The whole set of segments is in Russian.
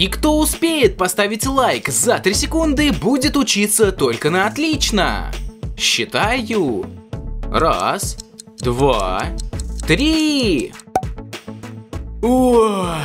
И кто успеет поставить лайк за 3 секунды, будет учиться только на отлично. Считаю. Раз, два, три. Ой,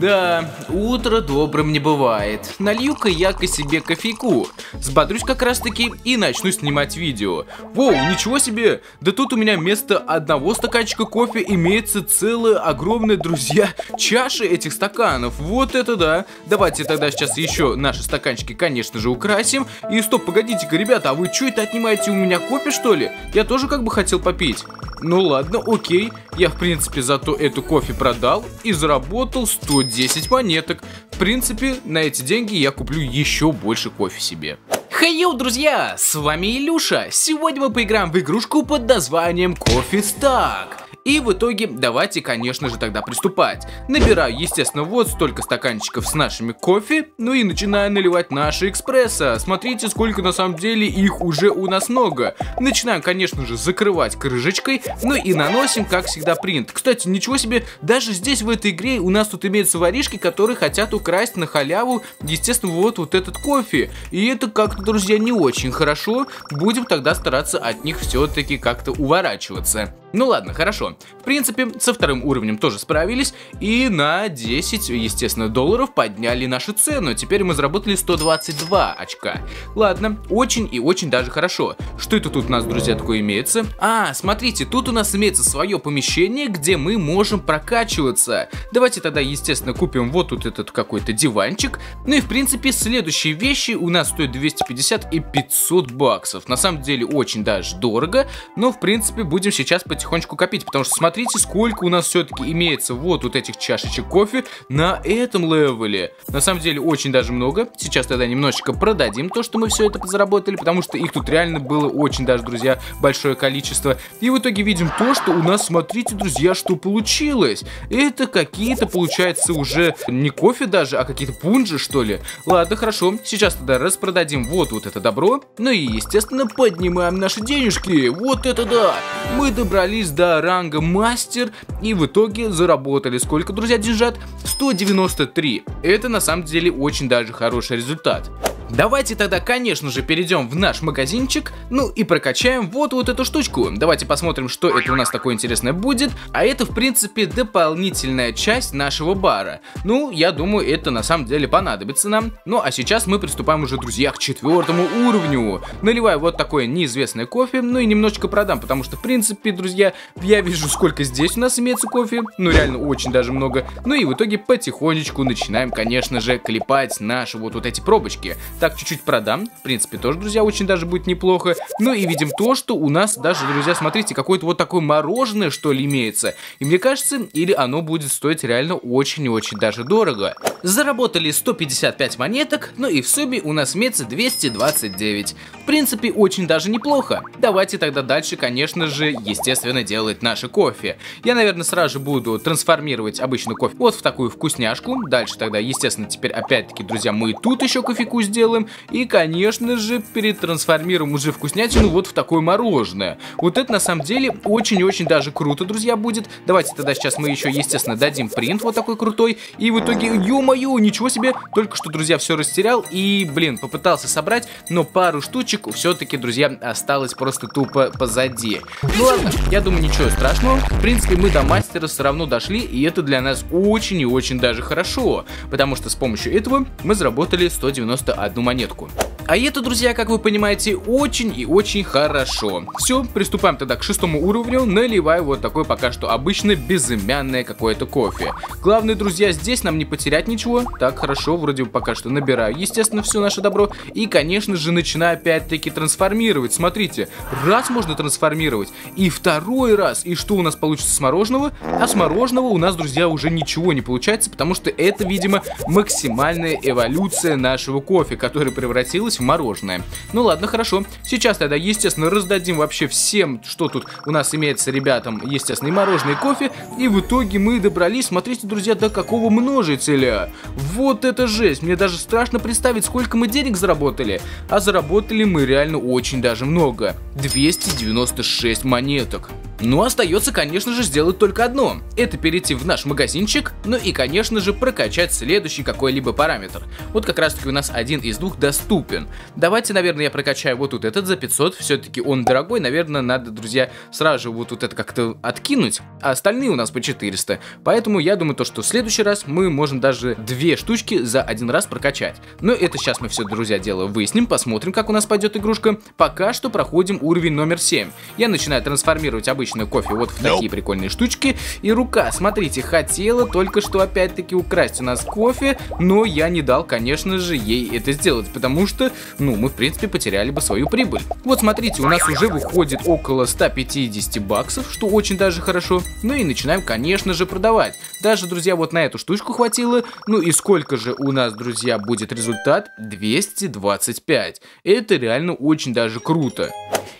да, утро добрым не бывает. Налью-ка я-ка себе кофейку. Сбодрюсь как раз таки и начну снимать видео. Воу, ничего себе! Да тут у меня вместо одного стаканчика кофе имеется целая огромная, друзья, чаша этих стаканов. Вот это да! Давайте тогда сейчас еще наши стаканчики, конечно же, украсим. И стоп, погодите-ка, ребята, а вы что это отнимаете у меня кофе, что ли? Я тоже как бы хотел попить. Ну ладно, окей. Я, в принципе, зато эту кофе продал и заработал 110 монеток. В принципе, на эти деньги я куплю еще больше кофе себе. Хей, друзья! С вами Илюша. Сегодня мы поиграем в игрушку под названием Кофе Стак. И в итоге давайте, конечно же, тогда приступать. Набираю, естественно, вот столько стаканчиков с нашими кофе, ну и начинаю наливать наши экспресса. Смотрите, сколько на самом деле их уже у нас много. Начинаем, конечно же, закрывать крышечкой, ну и наносим, как всегда, принт. Кстати, ничего себе, даже здесь в этой игре у нас тут имеются воришки, которые хотят украсть на халяву, естественно, вот, вот этот кофе. И это как-то, друзья, не очень хорошо. Будем тогда стараться от них все-таки как-то уворачиваться. Ну ладно, хорошо. В принципе, со вторым уровнем тоже справились. И на 10, естественно, долларов подняли нашу цену. Теперь мы заработали 122 очка. Ладно, очень и очень даже хорошо. Что это тут у нас, друзья, такое имеется? А, смотрите, тут у нас имеется свое помещение, где мы можем прокачиваться. Давайте тогда, естественно, купим вот тут этот какой-то диванчик. Ну и, в принципе, следующие вещи у нас стоят 250 и 500 баксов. На самом деле, очень даже дорого. Но, в принципе, будем сейчас потихонечку копить, потому что смотрите, сколько у нас все-таки имеется вот вот этих чашечек кофе на этом левеле. На самом деле очень даже много. Сейчас тогда немножечко продадим то, что мы все это заработали, потому что их тут реально было очень даже, друзья, большое количество. И в итоге видим то, что у нас, смотрите, друзья, что получилось. Это какие-то, получается, уже не кофе даже, а какие-то пунжи, что ли. Ладно, хорошо. Сейчас тогда распродадим вот вот это добро. Ну и, естественно, поднимаем наши денежки. Вот это да! Мы добрались до ранга мастер и в итоге заработали сколько, друзья, деньжат? 193. Это на самом деле очень даже хороший результат. Давайте тогда, конечно же, перейдем в наш магазинчик, ну и прокачаем вот вот эту штучку. Давайте посмотрим, что это у нас такое интересное будет. А это, в принципе, дополнительная часть нашего бара. Ну, я думаю, это на самом деле понадобится нам. Ну, а сейчас мы приступаем уже, друзья, к четвертому уровню. Наливаю вот такое неизвестное кофе, ну и немножечко продам, потому что, в принципе, друзья, я вижу, сколько здесь у нас имеется кофе. Ну, реально, очень даже много. Ну и в итоге потихонечку начинаем, конечно же, клепать наши вот, вот эти пробочки. Так, чуть-чуть продам. В принципе, тоже, друзья, очень даже будет неплохо. Ну и видим то, что у нас даже, друзья, смотрите, какое-то вот такое мороженое, что ли, имеется. И мне кажется, или оно будет стоить реально очень и очень даже дорого. Заработали 155 монеток, ну и в сумме у нас имеется 229. В принципе, очень даже неплохо. Давайте тогда дальше, конечно же, естественно, делать наше кофе. Я, наверное, сразу же буду трансформировать обычный кофе вот в такую вкусняшку. Дальше тогда, естественно, теперь опять-таки, друзья, мы тут еще кофейку сделаем сделаем. И, конечно же, перетрансформируем уже вкуснятину вот в такое мороженое. Вот это, на самом деле, очень-очень даже круто, друзья, будет. Давайте тогда сейчас мы еще, естественно, дадим принт вот такой крутой. И в итоге, ё-моё, ничего себе, только что, друзья, все растерял. И, блин, попытался собрать, но пару штучек все-таки, друзья, осталось просто тупо позади. Ну ладно, я думаю, ничего страшного. В принципе, мы до мастера все равно дошли, и это для нас очень и очень даже хорошо. Потому что с помощью этого мы заработали 191 одну монетку. А это, друзья, как вы понимаете, очень и очень хорошо. Все, приступаем тогда к шестому уровню, наливаю вот такой пока что обычно безымянное какое-то кофе. Главное, друзья, здесь нам не потерять ничего. Так, хорошо, вроде бы пока что набираю, естественно, все наше добро. И, конечно же, начинаю опять-таки трансформировать. Смотрите, раз можно трансформировать, и второй раз. И что у нас получится с мороженого? А с мороженого у нас, друзья, уже ничего не получается, потому что это, видимо, максимальная эволюция нашего кофе, который превратилась в мороженое. Ну ладно, хорошо. Сейчас тогда, естественно, раздадим вообще всем, что тут у нас имеется ребятам, естественно, и мороженое, и кофе. И в итоге мы добрались, смотрите, друзья, до какого множителя. Вот это жесть. Мне даже страшно представить, сколько мы денег заработали. А заработали мы реально очень даже много. 296 монеток. Ну, остается, конечно же, сделать только одно. Это перейти в наш магазинчик, ну и, конечно же, прокачать следующий какой-либо параметр. Вот как раз таки у нас один из двух доступен. Давайте, наверное, я прокачаю вот тут этот за 500. Все-таки он дорогой, наверное, надо, друзья, сразу же вот тут это как-то откинуть. А остальные у нас по 400. Поэтому я думаю, то, что в следующий раз мы можем даже две штучки за один раз прокачать. Но это сейчас мы все, друзья, дело выясним, посмотрим, как у нас пойдет игрушка. Пока что проходим уровень номер 7. Я начинаю трансформировать обычный кофе вот в такие прикольные штучки. И рука, смотрите, хотела только что опять-таки украсть у нас кофе, но я не дал, конечно же, ей это сделать, потому что, ну, мы, в принципе, потеряли бы свою прибыль. Вот, смотрите, у нас уже выходит около 150 баксов, что очень даже хорошо. Ну и начинаем, конечно же, продавать. Даже, друзья, вот на эту штучку хватило. Ну и сколько же у нас, друзья, будет результат? 225. Это реально очень даже круто.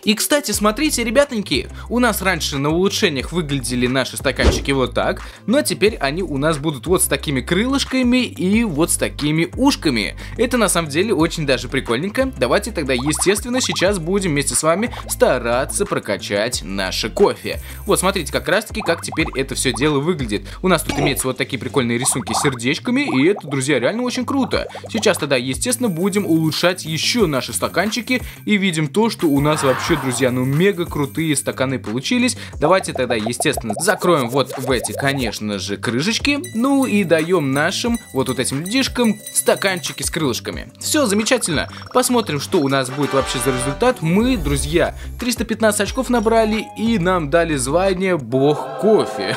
И, кстати, смотрите, ребятоньки, у нас раньше на улучшениях выглядели наши стаканчики вот так, но теперь они у нас будут вот с такими крылышками и вот с такими ушками. Это на самом деле очень даже прикольненько. Давайте тогда, естественно, сейчас будем вместе с вами стараться прокачать наше кофе. Вот, смотрите, как раз таки, как теперь это все дело выглядит. У нас тут имеются вот такие прикольные рисунки с сердечками, и это, друзья, реально очень круто. Сейчас тогда, естественно, будем улучшать еще наши стаканчики, и видим то, что у нас вообще друзья, ну мега крутые стаканы получились. Давайте тогда, естественно, закроем вот в эти, конечно же, крышечки. Ну и даем нашим вот, вот этим людишкам стаканчики с крылышками. Все замечательно. Посмотрим, что у нас будет вообще за результат. Мы, друзья, 315 очков набрали и нам дали звание Бог кофе.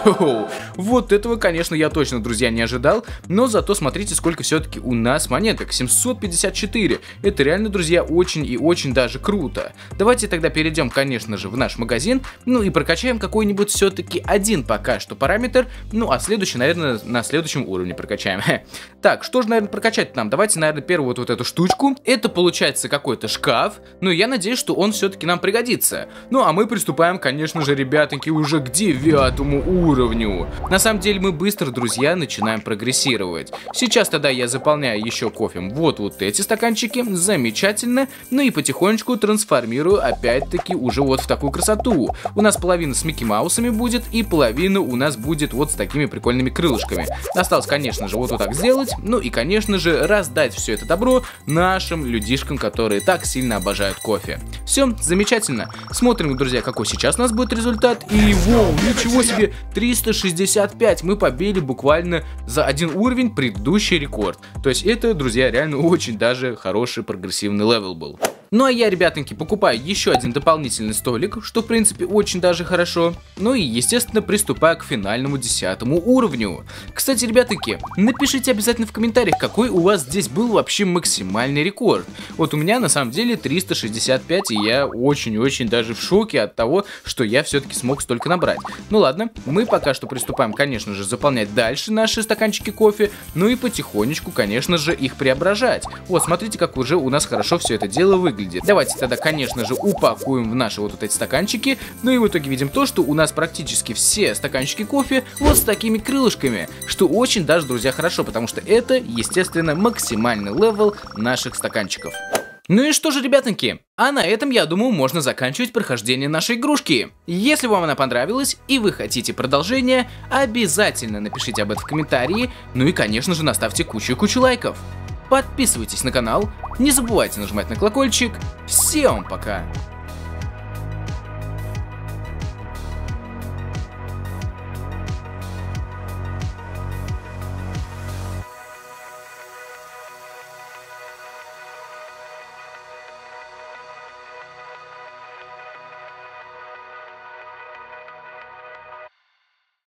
Вот этого, конечно, я точно, друзья, не ожидал. Но зато смотрите, сколько все-таки у нас монеток. 754. Это реально, друзья, очень и очень даже круто. Давайте тогда тогда перейдем, конечно же, в наш магазин, ну и прокачаем какой-нибудь все-таки один пока что параметр, ну а следующий, наверное, на следующем уровне прокачаем. Так, что же, наверное, прокачать нам? Давайте, наверное, первую вот, вот эту штучку. Это получается какой-то шкаф, ну я надеюсь, что он все-таки нам пригодится. Ну а мы приступаем, конечно же, ребятоньки, уже к девятому уровню. На самом деле мы быстро, друзья, начинаем прогрессировать. Сейчас тогда я заполняю еще кофе вот вот эти стаканчики, замечательно, ну и потихонечку трансформирую опять опять-таки уже вот в такую красоту. У нас половина с Микки Маусами будет, и половина у нас будет вот с такими прикольными крылышками. Осталось, конечно же, вот вот так сделать, ну и, конечно же, раздать все это добро нашим людишкам, которые так сильно обожают кофе. Все, замечательно. Смотрим, друзья, какой сейчас у нас будет результат. И, воу, ничего себе, 365 мы побили буквально за один уровень предыдущий рекорд. То есть это, друзья, реально очень даже хороший прогрессивный level был. Ну а я, ребятоньки, покупаю еще один дополнительный столик, что в принципе очень даже хорошо. Ну и, естественно, приступаю к финальному десятому уровню. Кстати, ребятоньки, напишите обязательно в комментариях, какой у вас здесь был вообще максимальный рекорд. Вот у меня на самом деле 365, и я очень-очень даже в шоке от того, что я все-таки смог столько набрать. Ну ладно, мы пока что приступаем, конечно же, заполнять дальше наши стаканчики кофе, ну и потихонечку, конечно же, их преображать. Вот, смотрите, как уже у нас хорошо все это дело выглядит выглядит. Давайте тогда, конечно же, упакуем в наши вот, эти стаканчики. Ну и в итоге видим то, что у нас практически все стаканчики кофе вот с такими крылышками. Что очень даже, друзья, хорошо, потому что это, естественно, максимальный level наших стаканчиков. Ну и что же, ребятоньки, а на этом, я думаю, можно заканчивать прохождение нашей игрушки. Если вам она понравилась и вы хотите продолжение, обязательно напишите об этом в комментарии, ну и, конечно же, наставьте кучу-кучу лайков подписывайтесь на канал, не забывайте нажимать на колокольчик. Всем пока!